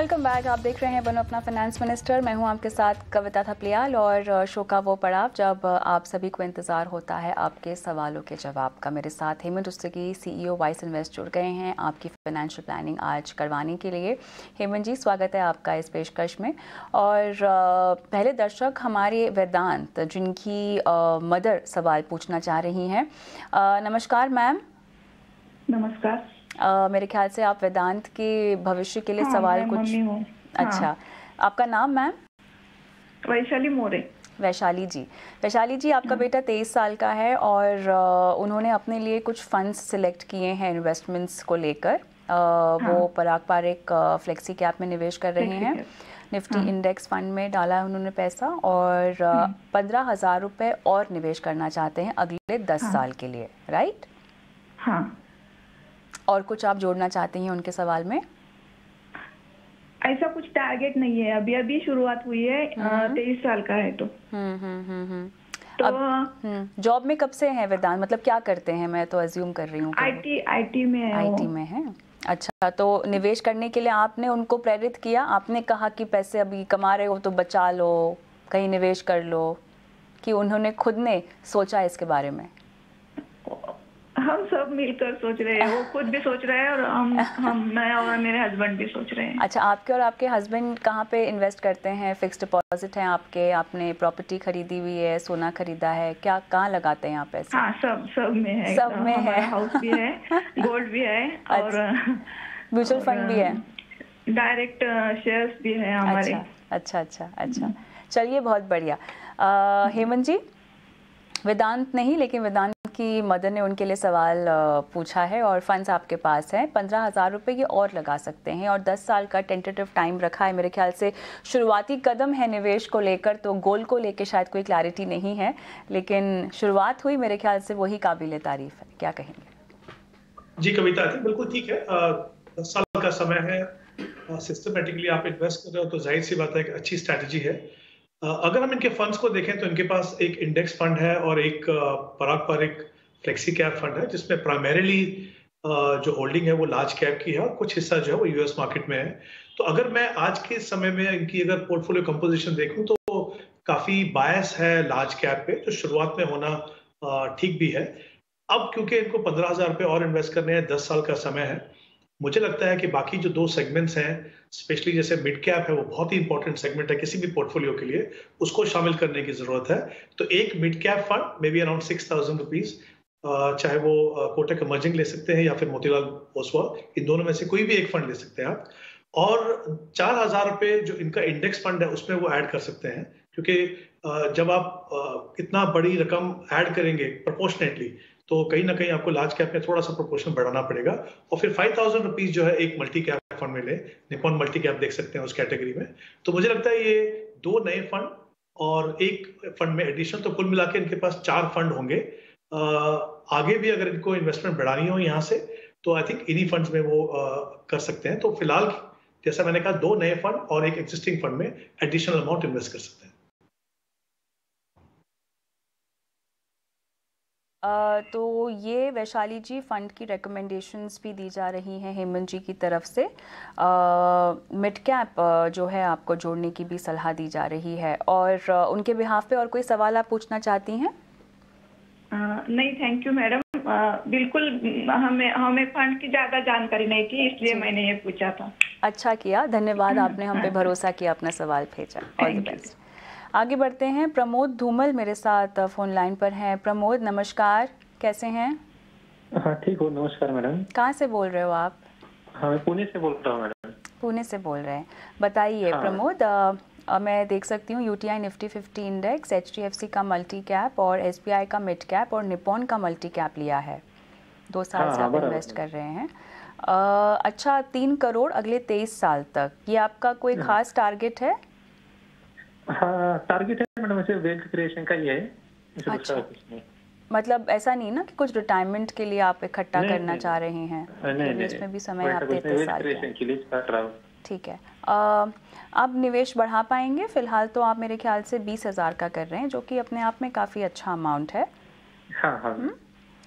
Welcome back. आप देख रहे हैं बनो अपना फाइनेंस मिनिस्टर मैं हूँ आपके साथ कविता थपलियाल और शो का वो पड़ाव जब आप सभी को इंतज़ार होता है आपके सवालों के जवाब का। मेरे साथ हेमंत की सीईओ वाइस इन्वेस्ट जुड़ गए हैं आपकी फाइनेंशियल प्लानिंग आज करवाने के लिए। हेमंत जी, स्वागत है आपका इस पेशकश में। और पहले दर्शक हमारे वेदांत, जिनकी मदर सवाल पूछना चाह रही हैं। नमस्कार, मैम। नमस्कार। Uh, मेरे ख्याल से आप वेदांत के भविष्य के लिए हाँ, सवाल कुछ हाँ. अच्छा। आपका नाम मैम? वैशाली मोरे। वैशाली जी। वैशाली जी आपका हाँ. बेटा तेईस साल का है और उन्होंने अपने लिए कुछ फंड्स सिलेक्ट किए हैं इन्वेस्टमेंट्स को लेकर। हाँ. वो पराग पारिक फ्लेक्सी कैप में निवेश कर रहे हैं। निफ्टी हाँ. इंडेक्स फंड में डाला है उन्होंने पैसा और पंद्रह हज़ार रुपये और निवेश करना चाहते हैं अगले दस हाँ. साल के लिए राइट हाँ। और कुछ आप जोड़ना चाहते हैं उनके सवाल में? ऐसा कुछ टारगेट नहीं है। अभी अभी शुरुआत हुई है। हम्म। तेईस साल का है तो। हम्म हम्म हम्म तो अब जॉब में कब से हैं वेदांत? मतलब क्या करते हैं? मैं तो अज्यूम कर रही हूँ आईटी आईटी में है आईटी में है। अच्छा तो निवेश करने के लिए आपने उनको प्रेरित किया? आपने कहा कि पैसे अभी कमा रहे हो तो बचा लो कहीं निवेश कर लो कि उन्होंने खुद ने सोचा इसके बारे में? हम सब मिलकर सोच रहे हैं वो खुद भी सोच रहे हैं और हम हम मैं और मेरे हस्बैंड भी सोच रहे हैं। अच्छा आपके और आपके हस्बैंड कहाँ पे इन्वेस्ट करते हैं? फिक्स डिपॉजिट है आपके आपने प्रॉपर्टी खरीदी हुई है सोना खरीदा है क्या कहाँ लगाते हैं आप पैसे? हाँ सब सब में है। सब में है। हाउस भी है गोल्ड भी है और म्यूचुअल फंड भी है? डायरेक्ट शेयर्स भी है हमारे। अच्छा अच्छा अच्छा अच्छा। चलिए बहुत बढ़िया। हेमंत जी वेदांत नहीं लेकिन वेदांत की मदर ने उनके लिए सवाल पूछा है और फंड्स आपके पास हैं। पंद्रह हज़ार रुपये ये और लगा सकते हैं और दस साल का टेंटेटिव टाइम रखा है। मेरे ख्याल से शुरुआती कदम है निवेश को लेकर तो गोल को लेकर शायद कोई क्लैरिटी नहीं है, लेकिन शुरुआत हुई, मेरे ख्याल से वही काबिल तारीफ़ है। क्या कहेंगे? जी, कविता जी, बिल्कुल ठीक है। दस साल का समय है। सिस्टमेटिकली आप इन्वेस्ट कर रहे हो तो ज़ाहिर सी बात है कि अच्छी स्ट्रैटेजी है। अगर हम इनके फंड्स को देखें तो इनके पास एक इंडेक्स फंड है और एक पराग पर एक फ्लेक्सी कैप फंड है, जिसमें प्राइमरीली जो होल्डिंग है वो लार्ज कैप की है और कुछ हिस्सा जो है वो यूएस मार्केट में है। तो अगर मैं आज के समय में इनकी अगर पोर्टफोलियो कंपोजिशन देखूँ तो काफ़ी बायस है लार्ज कैप पे, जो शुरुआत में होना ठीक भी है। अब क्योंकि इनको पंद्रह हज़ार रुपये और इन्वेस्ट करने हैं, दस साल का समय है मुझे लगता है कि बाकी जो दो सेगमेंट्स हैं स्पेशली जैसे मिड कैप है, वो बहुत ही इंपॉर्टेंट सेगमेंट है किसी भी पोर्टफोलियो के लिए, उसको शामिल करने की ज़रूरत है। तो एक mid cap fund may be around six thousand rupees चाहे वो कोटक इमर्जिंग ले सकते हैं या फिर मोतीलाल ओसवाल इन दोनों में से कोई भी एक फंड ले सकते हैं आप। और चार हज़ार रुपये जो इनका इंडेक्स फंड है, उसमें वो ऐड कर सकते हैं। क्योंकि जब आप इतना बड़ी रकम ऐड करेंगे प्रोपोर्शनेटली तो कहीं ना कहीं आपको लार्ज कैप में थोड़ा सा प्रोपोर्शन बढ़ाना पड़ेगा। और फिर फाइव थाउज़ेंड रुपीज़ जो है एक मल्टी कैप फंड में ले। निपॉन मल्टी कैप देख सकते हैं उस कैटेगरी में। तो मुझे लगता है ये दो नए फंड और एक फंड में एडिशन तो कुल मिला के इनके पास चार फंड होंगे। आगे भी अगर इनको इन्वेस्टमेंट बढ़ानी हो यहाँ से तो आई थिंक इन्हीं फंड्स में वो कर सकते हैं। तो फ़िलहाल जैसा मैंने कहा, दो नए फंड और एक एग्जिस्टिंग फंड में एडिशनल अमाउंट इन्वेस्ट कर सकते हैं। तो ये वैशाली जी फ़ंड की रिकमेंडेशंस भी दी जा रही हैं हेमंत जी की तरफ़ से। मिड कैप जो है आपको जोड़ने की भी सलाह दी जा रही है। और उनके बिहाफ पे और कोई सवाल आप पूछना चाहती हैं? नहीं थैंक यू मैडम बिल्कुल हमें हमें फंड की ज़्यादा जानकारी नहीं थी इसलिए मैंने ये पूछा था। अच्छा किया धन्यवाद आपने हम पे भरोसा किया अपना सवाल भेजा। ऑल द बेस्ट आगे बढ़ते हैं। प्रमोद धूमल मेरे साथ फ़ोन लाइन पर हैं। प्रमोद नमस्कार। कैसे हैं? हाँ ठीक हो। नमस्कार मैडम। कहाँ से बोल रहे हो आप? हाँ मैं पुणे से बोल रहा हूँ मैडम। पुणे से बोल रहे हैं। बताइए हाँ। प्रमोद आ, मैं देख सकती हूँ UTI Nifty fifty index H का मल्टी कैप और एस का मिड कैप और निपोन का मल्टी कैप लिया है। दो साल हाँ, से आप इन्वेस्ट कर रहे हैं। आ, अच्छा तीन करोड़ अगले तेईस साल तक। ये आपका कोई हाँ। खास टारगेट है? हाँ टारगेट है मैडम ऐसे वेल्थ क्रिएशन का ही है अच्छा। मतलब ऐसा नहीं ना कि कुछ रिटायरमेंट के लिए आप इकट्ठा करना चाह रहे हैं नहीं, नहीं, इसमें भी समय आप देते साल ठीक है। आप निवेश बढ़ा पाएँगे फ़िलहाल तो आप मेरे ख्याल से बीस हज़ार का कर रहे हैं जो कि अपने आप में काफ़ी अच्छा अमाउंट है। हाँ हाँ। हम्म?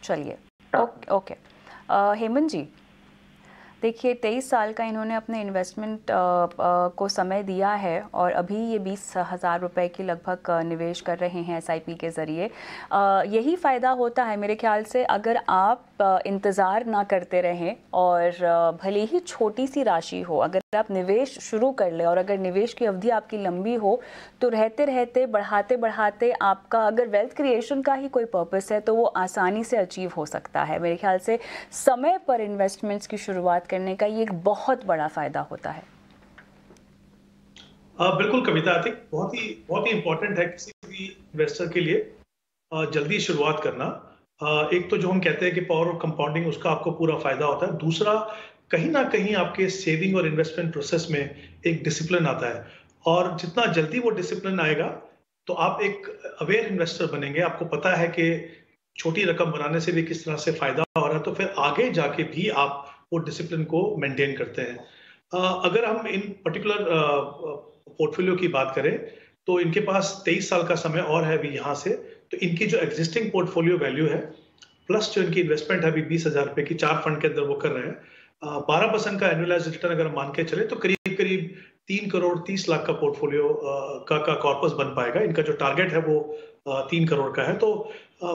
चलिए। हाँ। Okay okay. हेमंत जी देखिए, तेईस साल का इन्होंने अपने इन्वेस्टमेंट को समय दिया है और अभी ये बीस हज़ार रुपये की लगभग निवेश कर रहे हैं एसआईपी के ज़रिए। यही फ़ायदा होता है मेरे ख्याल से अगर आप इंतज़ार ना करते रहें और भले ही छोटी सी राशि हो, अगर आप निवेश शुरू कर लें और अगर निवेश की अवधि आपकी लंबी हो तो रहते रहते, बढ़ाते बढ़ाते आपका अगर वेल्थ क्रिएशन का ही कोई पर्पस है तो वो आसानी से अचीव हो सकता है। मेरे ख्याल से समय पर इन्वेस्टमेंट्स की शुरुआत करने का ये एक बहुत बड़ा फ़ायदा होता है। आ, बिल्कुल कविता आई बहुत ही बहुत ही इंपॉर्टेंट है किसी भी इन्वेस्टर के लिए आ, जल्दी शुरुआत करना। आ, एक तो जो हम कहते हैं कि पावर ऑफ़ कंपाउंडिंग उसका आपको पूरा फ़ायदा होता है। दूसरा कहीं ना कहीं आपके सेविंग और इन्वेस्टमेंट प्रोसेस में एक डिसिप्लिन आता है। और जितना जल्दी वो डिसिप्लिन आएगा तो आप एक अवेयर इन्वेस्टर बनेंगे। आपको पता है कि छोटी रकम बनाने से भी किस तरह से फ़ायदा हो रहा है तो फिर आगे जाके भी आप वो डिसिप्लिन को मेंटेन करते हैं। अगर हम इन पर्टिकुलर पोर्टफोलियो की बात करें तो इनके पास तेईस साल का समय और है अभी यहाँ से तो इनकी जो एग्जिस्टिंग पोर्टफोलियो वैल्यू है प्लस जो इनकी इन्वेस्टमेंट है अभी बीस हज़ार रुपए की चार फंड के अंदर वो कर रहे हैं बारह परसेंट का एनुअलाइज रिटर्न अगर मान के चले तो करीब करीब तीन करोड़ तीस लाख का पोर्टफोलियो का का कॉर्पस बन पाएगा। इनका जो टारगेट है वो तीन करोड़ का है। तो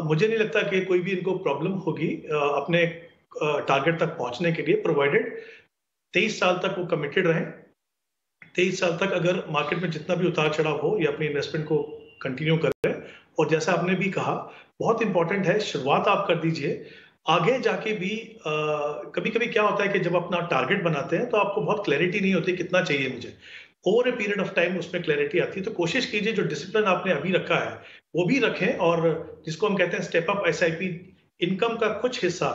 मुझे नहीं लगता कि कोई भी इनको प्रॉब्लम होगी। अपने टारगेट तक पहुँचने के लिए प्रोवाइडेड तेईस साल तक वो कमिटेड रहे। तेईस साल तक अगर मार्केट में जितना भी उतार चढ़ाव हो या अपनी इन्वेस्टमेंट को कंटिन्यू करें। और जैसा आपने भी कहा बहुत इंपॉर्टेंट है शुरुआत आप कर दीजिए। आगे जाके भी आ, कभी कभी क्या होता है कि जब अपना टारगेट बनाते हैं तो आपको बहुत क्लैरिटी नहीं होती कितना चाहिए मुझे। Over a period of time उसमें क्लैरिटी आती है। तो कोशिश कीजिए जो डिसिप्लिन आपने अभी रखा है वो भी रखें। और जिसको हम कहते हैं स्टेप अप एस इनकम का कुछ हिस्सा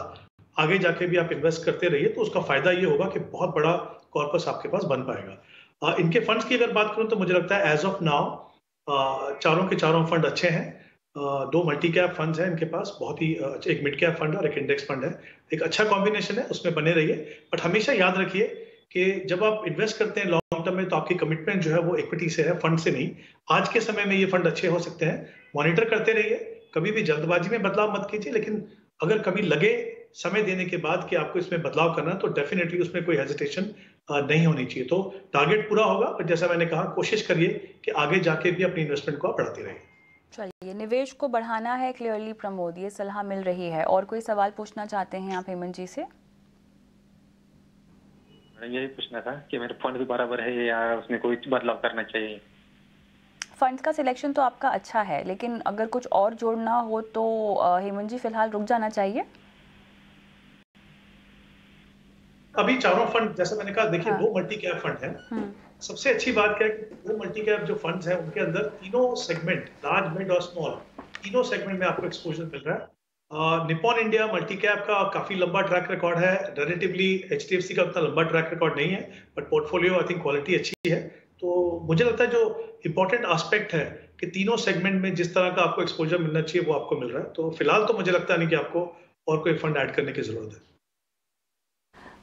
आगे जाके भी आप इन्वेस्ट करते रहिए तो उसका फ़ायदा ये होगा कि बहुत बड़ा कॉर्पस आपके पास बन पाएगा। आ, इनके फंड्स की अगर बात करूँ तो मुझे लगता है एज ऑफ़ नाउ चारों के चारों फंड अच्छे हैं। आ, दो मल्टी कैप फंड्स हैं इनके पास बहुत ही एक मिड कैप फंड और एक इंडेक्स फंड है। एक अच्छा कॉम्बिनेशन है उसमें बने रहिए। बट हमेशा याद रखिए कि जब आप इन्वेस्ट करते हैं लॉन्ग टर्म में तो आपकी कमिटमेंट जो है वो इक्विटी से है फंड से नहीं। आज के समय में ये फंड अच्छे हो सकते हैं। मॉनिटर करते रहिए। कभी भी जल्दबाजी में बदलाव मत कीजिए लेकिन अगर कभी लगे समय देने के बाद कि आपको इसमें बदलाव करना तो डेफिनेटली उसमें कोई हेजिटेशन नहीं होनी चाहिए। तो टारगेट पूरा होगा पर जैसा मैंने कहा कोशिश करिए कि आगे जाके भी अपनी इन्वेस्टमेंट को आप बढ़ाते रहिए। चलिए निवेश को बढ़ाना है क्लियरली प्रमोद ये सलाह मिल रही है। और कोई सवाल पूछना चाहते हैं आप हेमंत जी से? यही पूछना था कि मेरे फंड भी बराबर है या उसमें कोई बदलाव करना चाहिए। फंड का सिलेक्शन तो आपका अच्छा है लेकिन अगर कुछ और जोड़ना हो तो हेमंत जी फ़िलहाल रुक जाना चाहिए। अभी चारों फंड जैसे मैंने कहा देखिए हाँ. दो मल्टी कैप फंड है। सबसे अच्छी बात क्या है कि दो मल्टी कैप जो फंड्स हैं उनके अंदर तीनों सेगमेंट लार्ज मिड और स्मॉल तीनों सेगमेंट में आपको एक्सपोजर मिल रहा है। निपॉन इंडिया मल्टी कैप का काफ़ी लंबा ट्रैक रिकॉर्ड है। Relatively H D F C का उतना लंबा ट्रैक रिकॉर्ड नहीं है but portfolio I think quality अच्छी है। तो मुझे लगता है जो इंपॉर्टेंट आस्पेक्ट है कि तीनों सेगमेंट में जिस तरह का आपको एक्सपोजर मिलना चाहिए वो आपको मिल रहा है। तो फ़िलहाल तो मुझे लगता नहीं कि आपको और कोई फंड ऐड करने की ज़रूरत है।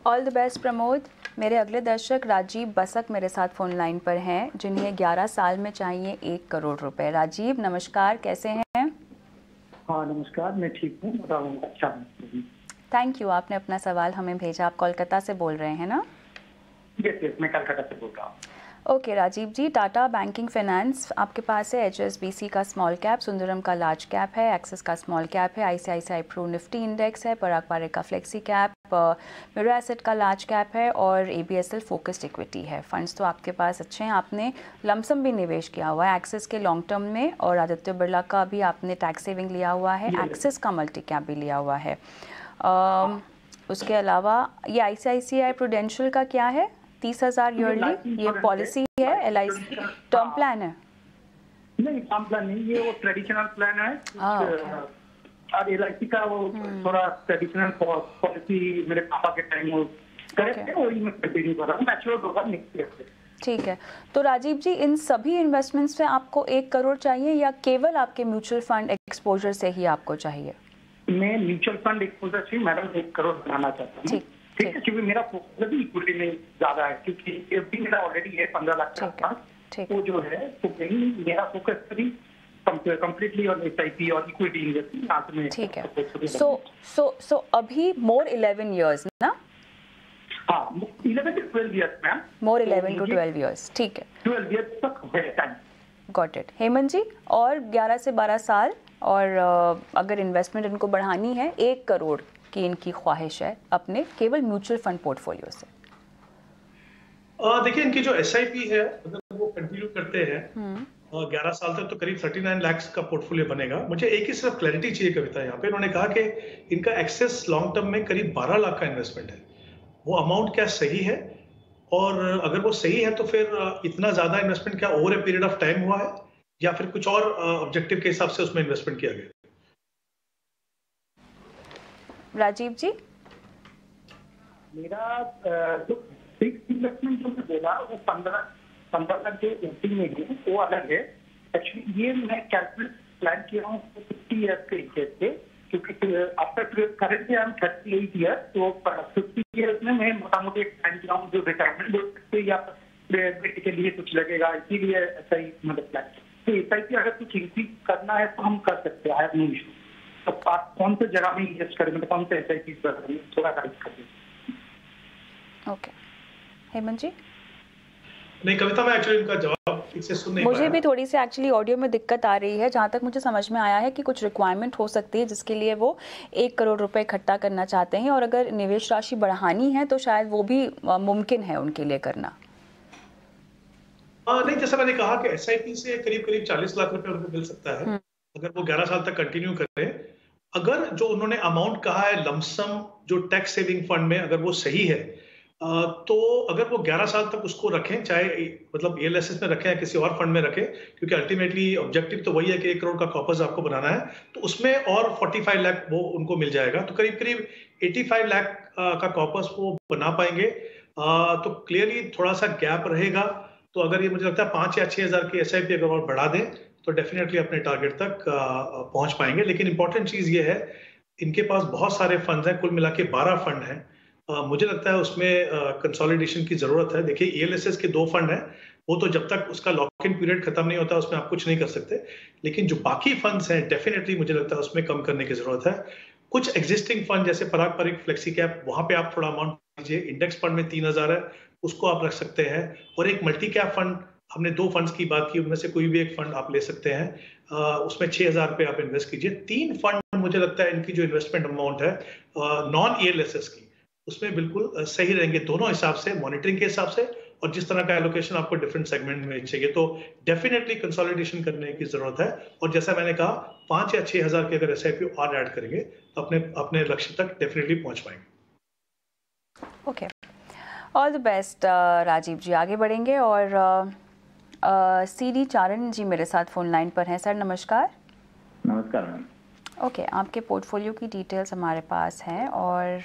All the best Pramod. मेरे अगले दर्शक राजीव बसक मेरे साथ फ़ोन लाइन पर हैं जिन्हें 11 साल में चाहिए एक करोड़ रुपए। राजीव नमस्कार कैसे हैं? हाँ नमस्कार मैं ठीक हूँ अच्छा थैंक यू आपने अपना सवाल हमें भेजा। आप कोलकाता से बोल रहे हैं ना? यस यस मैं कलकत्ता से बोल रहा हूँ। Okay Rajiv ji Tata banking finance आपके पास है एचएसबीसी का स्मॉल कैप सुंदरम का लार्ज कैप है एक्सिस का स्मॉल कैप है आईसीआईसीआई प्रो निफ्टी इंडेक्स है पराग पारे का फ्लेक्सी कैप मेरा एसेट का लार्ज कैप है और एबीएसएल फोकस्ड इक्विटी है। फंड्स तो आपके पास अच्छे हैं आपने लमसम भी निवेश किया हुआ है एक्सिस के लॉन्ग टर्म में और आदित्य बिरला का भी आपने टैक्स सेविंग लिया हुआ है एक्सिस का मल्टी कैप भी लिया हुआ है। Uh, उसके अलावा ये आईसीआईसीआई प्रूडेंशियल का क्या है? तीस हज़ार ईयरली ये पॉलिसी है। L I C term plan है। नहीं टर्म प्लान नहीं ये वो ट्रेडिशनल प्लान है। और एल आई सी का वो हम्म। थोड़ा ट्रेडिशनल पॉलिसी मेरे पापा के टाइम वो वही मैं कंटिन्यू कर रहा हूँ। मैच्योर होगा नेक्स्ट ईयर से। ठीक है। तो राजीव जी इन सभी इन्वेस्टमेंट्स में आपको एक करोड़ चाहिए या केवल आपके म्यूचुअल फंड एक्सपोजर से ही आपको चाहिए? मैं म्यूचुअल फंड एक्सपोजर से मैडम एक करोड़ बनाना चाहता हूँ। ठीक। है। क्योंकि मेरा फोकस भी इक्विटी में ज़्यादा है क्योंकि एफ़ मेरा ऑलरेडी है पंद्रह लाख के आसपास। वो जो है तो कहीं मेरा फोकस भी कंप्लीटली और इक्विटी इन्वेस्टमेंट ठीक है। सो सो सो अभी मोर इलेवन इयर्स ना? हाँ twelve years ma'am more eleven to twelve years ठीक है। ट्वेल्व ईयर्स तक है time got it Hemant ji और 11 से 12 साल और अगर इन्वेस्टमेंट इनको बढ़ानी है एक करोड़। की इनकी ख्वाहिश है अपने केवल म्यूचुअल फंड पोर्टफोलियो से। देखिए इनकी जो एसआईपी है अगर वो कंटिन्यू करते हैं। हम्म। ग्यारह साल तक तो करीब 39 लाख का पोर्टफोलियो बनेगा। मुझे एक ही सिर्फ़ क्लैरिटी चाहिए कविता यहाँ पे। उन्होंने कहा कि इनका एक्सेस लॉन्ग टर्म में करीब 12 लाख का इन्वेस्टमेंट है। वो अमाउंट क्या सही है? और अगर वो सही है तो फिर इतना ज़्यादा इन्वेस्टमेंट क्या over a period of time हुआ है? या फिर कुछ और ऑब्जेक्टिव के हिसाब से उसमें इन्वेस्टमेंट किया गया? राजीव जी? मेरा जो फिक्स इन्वेस्टमेंट जो मैं बोला, वो पंद्रह पंद्रह लाख जो एफडी में है, वो अलग है। एक्चुअली ये मैं कैलकुलेट प्लान किया हूँ फिफ्टी ईयर्स के हिसाब से क्योंकि after currently I am thirty eight year तो फिफ्टी ईयर्स में मैं मोटा मोटी एक प्लान किया हूँ जो रिटायरमेंट बोल सकते या बेटे के लिए कुछ लगेगा, इसीलिए ऐसा ही मतलब प्लान तो एस आई पी अगर कुछ इंक्रीज करना है तो हम कर सकते हैं नो इशू तो कौन से जगह में इन्वेस्ट करें? मतलब कौन से एस आई पी थोड़ा गाइड कर ओके हेमंत जी? नहीं कविता मैं एक्चुअली इनका जवाब ठीक से सुन नहीं मुझे भी थोड़ी सी एक्चुअली ऑडियो में दिक्कत आ रही है जहाँ तक मुझे समझ में आया है कि कुछ रिक्वायरमेंट हो सकती है जिसके लिए वो एक करोड़ रुपए इकट्ठा करना चाहते हैं और अगर निवेश राशि बढ़ानी है तो शायद वो भी मुमकिन है उनके लिए करना। आ, नहीं जैसा मैंने कहा कि एस से करीब करीब चालीस लाख रुपए उनको मिल सकता है। हम्म। अगर वो ग्यारह साल तक कंटिन्यू करें, अगर जो उन्होंने अमाउंट कहा है लमसम जो टैक्स सेविंग फंड में अगर वो सही है तो अगर वो 11 साल तक उसको रखें, चाहे मतलब ए में रखें या किसी और फंड में रखें, क्योंकि अल्टीमेटली ऑब्जेक्टिव तो वही है कि एक करोड़ का कॉपर्स आपको बनाना है तो उसमें और 45 लाख वो उनको मिल जाएगा। तो करीब करीब 85 लाख का कॉपर्स वो बना पाएँगे। तो क्लियरली थोड़ा सा गैप रहेगा। तो अगर ये मुझे लगता है पाँच या छः हज़ार की एस अगर और बढ़ा दें तो डेफिनेटली अपने टारगेट तक पहुँच पाएँगे। लेकिन इंपॉर्टेंट चीज़ ये है, इनके पास बहुत सारे फंड हैं, कुल मिला के बारह फंड हैं। मुझे लगता है उसमें कंसोलिडेशन की ज़रूरत है। देखिए ई के दो फंड हैं, वो तो जब तक उसका लॉक इन पीरियड खत्म नहीं होता, उसमें आप कुछ नहीं कर सकते। लेकिन जो बाकी फंड्स हैं डेफिनेटली मुझे लगता है उसमें कम करने की ज़रूरत है। कुछ एग्जिस्टिंग फंड जैसे पराग परिक फ्लेक्सी कैप वहाँ पे आप थोड़ा अमाउंट दीजिए इंडेक्स फंड में तीन हज़ार है, उसको आप रख सकते हैं। और एक मल्टी कैप फंड हमने दो फंड्स की बात की उनमें से कोई भी एक फंड आप ले सकते हैं। आ, उसमें छह हज़ार रुपये आप इन्वेस्ट कीजिए। तीन फंड मुझे लगता है इनकी जो इन्वेस्टमेंट अमाउंट है नॉन ई की उसमें बिल्कुल सही रहेंगे। दोनों हिसाब से मॉनिटरिंग के हिसाब से और जिस तरह का एलोकेशन आपको डिफरेंट सेगमेंट में चाहिए तो डेफिनेटली कंसोलिडेशन करने की ज़रूरत है। और जैसा मैंने कहा पाँच या छह हज़ार के अगर एस आई और ऐड करेंगे तो अपने अपने लक्ष्य तक डेफिनेटली पहुँच पाएँगे। Okay all the best Rajiv ji. आगे बढ़ेंगे और सी डी चारण जी मेरे साथ फ़ोन लाइन पर हैं। सर नमस्कार। नमस्कार मैम ओके आपके पोर्टफोलियो की डिटेल्स हमारे पास हैं और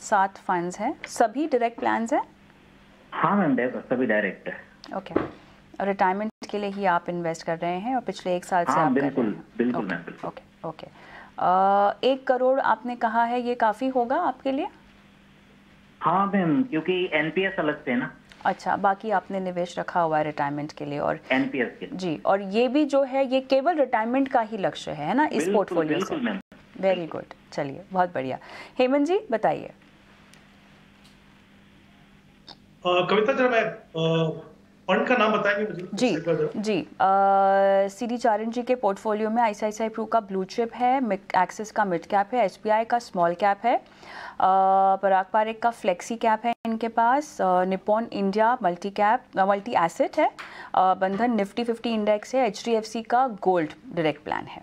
सात फंड्स हैं। सभी डायरेक्ट प्लान्स हैं? हाँ मैम सभी डायरेक्ट है। ओके और रिटायरमेंट के लिए ही आप इन्वेस्ट कर रहे हैं और पिछले एक साल हाँ, से आप बिल्कुल बिल्कुल मैम ओके ओके एक करोड़ आपने कहा है ये काफ़ी होगा आपके लिए? हाँ मैम क्योंकि एनपीएस अलग से है ना। अच्छा बाकी आपने निवेश रखा हुआ है रिटायरमेंट के लिए और एनपीएस के लिए। जी और ये भी जो है ये केवल रिटायरमेंट का ही लक्ष्य है ना इस पोर्टफोलियो से? वेरी गुड चलिए बहुत बढ़िया। हेमंत जी बताइए। कविता जरा मैं फंड का नाम बताएँगे मुझे जी जी सी डी चारण जी के पोर्टफोलियो में आई आईसीआईसीआई प्रू का ब्लू चिप है एक्सिस का मिड कैप है एसबीआई का स्मॉल कैप है पराग पारेख का फ्लेक्सी कैप है इनके पास Nippon India multi cap multi asset है। बंधन निफ्टी फिफ्टी इंडेक्स है। एचडीएफसी का गोल्ड डायरेक्ट प्लान है।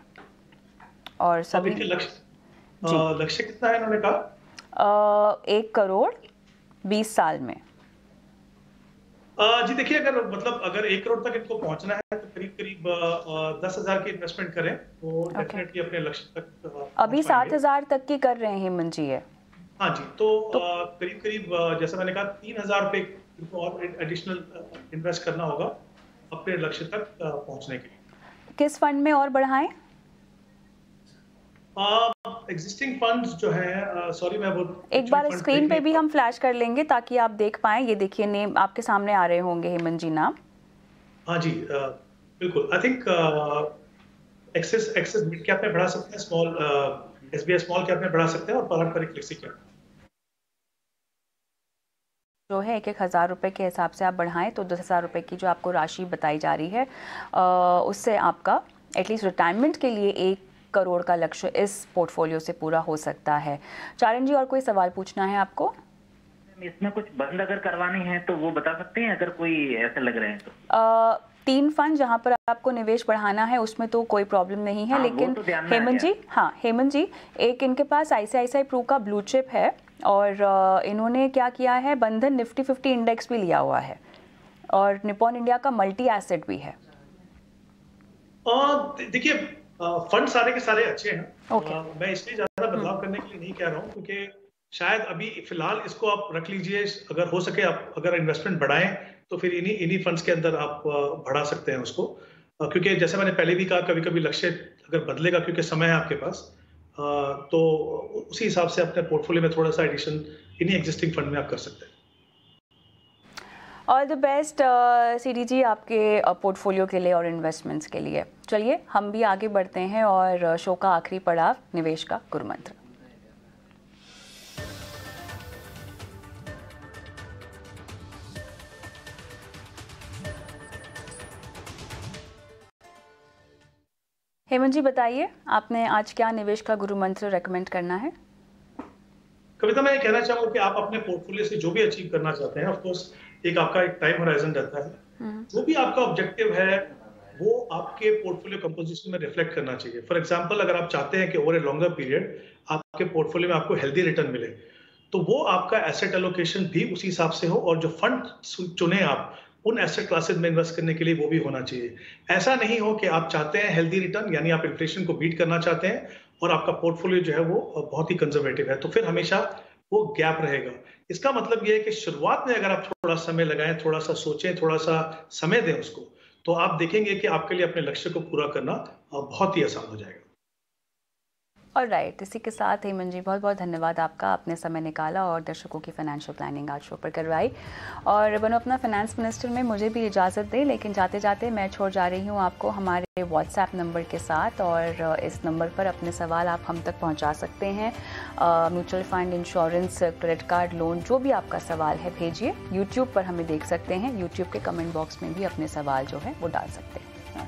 और सभी लक्ष्य कितना है इन्होंने कहा? एक करोड़ बीस साल में। जी देखिए अगर मतलब अगर एक करोड़ तक इनको पहुँचना है तो करीब करीब दस हज़ार की इन्वेस्टमेंट करें तो डेफिनेटली अपने लक्ष्य तक अभी सात हज़ार तक की कर रहे हैं हेमंत जी है हाँ जी तो, तो करीब करीब जैसा मैंने कहा तीन हज़ार और एडिशनल इन्वेस्ट करना होगा अपने लक्ष्य तक पहुँचने के लिए। किस फंड में और बढ़ाएँ? एग्जिस्टिंग फंड्स जो है सॉरी मैं वो एक बार स्क्रीन पे भी हम फ्लैश कर लेंगे ताकि आप देख पाए। ये देखिए नेम आपके सामने आ रहे होंगे हेमंत जी नाम। हाँ जी बिल्कुल। I think Axis Axis mid cap में बढ़ा सकते हैं स्मॉल एसबीआई स्मॉल कैप में बढ़ा सकते हैं और पारंपरिक फ्लेक्सी कैप जो है एक एक हज़ार रुपये के हिसाब से आप बढ़ाएँ तो दस हज़ार रुपये की जो आपको राशि बताई जा रही है उससे आपका एटलीस्ट रिटायरमेंट के लिए एक करोड़ का लक्ष्य इस पोर्टफोलियो से पूरा हो सकता है। चारण जी और कोई सवाल पूछना है आपको? इसमें कुछ बंद अगर करवाने हैं तो वो बता सकते हैं अगर कोई ऐसे लग रहे हैं तो। आ, तीन फंड जहाँ पर आपको निवेश बढ़ाना है उसमें तो कोई प्रॉब्लम नहीं है हाँ, लेकिन तो हेमंत जी हाँ हेमंत जी एक इनके पास आईसीआईसीआई प्रू का ब्लू चिप है और इन्होंने क्या किया है बंधन निफ्टी फिफ्टी इंडेक्स भी लिया हुआ है और निपॉन इंडिया का मल्टी एसेट भी है देखिए फंड सारे के सारे अच्छे हैं okay. आ, मैं इसलिए ज़्यादा बदलाव हम्म। करने के लिए नहीं कह रहा हूँ क्योंकि शायद अभी फ़िलहाल इसको आप रख लीजिए अगर हो सके आप अगर इन्वेस्टमेंट बढ़ाएँ तो फिर इन्हीं इन्हीं फंड्स के अंदर आप बढ़ा सकते हैं उसको। क्योंकि जैसे मैंने पहले भी कहा कभी कभी लक्ष्य अगर बदलेगा क्योंकि समय है आपके पास तो उसी हिसाब से अपने पोर्टफोलियो में थोड़ा सा एडिशन इन्हीं एग्जिस्टिंग फंड में आप कर सकते हैं। All the best C D ji आपके पोर्टफोलियो uh, के लिए और इन्वेस्टमेंट्स के लिए। चलिए हम भी आगे बढ़ते हैं और शो का आखिरी पड़ाव निवेश का गुरुमंत्र। हेमंत जी बताइए आपने आज क्या निवेश का गुरु मंत्र रेकमेंड करना है? कविता मैं ये कहना चाहूँगा कि आप अपने पोर्टफोलियो से जो भी अचीव करना चाहते हैं ऑफकोर्स एक आपका एक टाइम होराइजन रहता है। हम्म। जो भी आपका ऑब्जेक्टिव है वो आपके पोर्टफोलियो कंपोजिशन में रिफ्लेक्ट करना चाहिए। फॉर एग्ज़ाम्पल अगर आप चाहते हैं कि ओवर ए लॉन्गर पीरियड आपके पोर्टफोलियो में आपको हेल्दी रिटर्न मिले तो वो आपका एसेट एलोकेशन भी उसी हिसाब से हो और जो फंड चुने आप उन एसेट क्लासेस में इन्वेस्ट करने के लिए वो भी होना चाहिए। ऐसा नहीं हो कि आप चाहते हैं हेल्दी रिटर्न यानी आप इन्फ्लेशन को बीट करना चाहते हैं और आपका पोर्टफोलियो जो है वो बहुत ही कंजर्वेटिव है तो फिर हमेशा वो गैप रहेगा। इसका मतलब ये है कि शुरुआत में अगर आप थोड़ा समय लगाएँ थोड़ा सा सोचें थोड़ा सा समय दें उसको तो आप देखेंगे कि आपके लिए अपने लक्ष्य को पूरा करना बहुत ही आसान हो जाएगा। और राइट इसी के साथ हेमन जी बहुत बहुत धन्यवाद आपका। आपने समय निकाला और दर्शकों की फाइनेंशियल प्लानिंग आज शो पर करवाई। और बनो अपना फाइनेंस मिनिस्टर में मुझे भी इजाज़त दे, लेकिन जाते जाते मैं छोड़ जा रही हूँ आपको हमारे व्हाट्सएप नंबर के साथ और इस नंबर पर अपने सवाल आप हम तक पहुँचा सकते हैं। Mutual fund insurance credit card loan जो भी आपका सवाल है भेजिए। यूट्यूब पर हमें देख सकते हैं। यूट्यूब के कमेंट बॉक्स में भी अपने सवाल जो है वो डाल सकते हैं।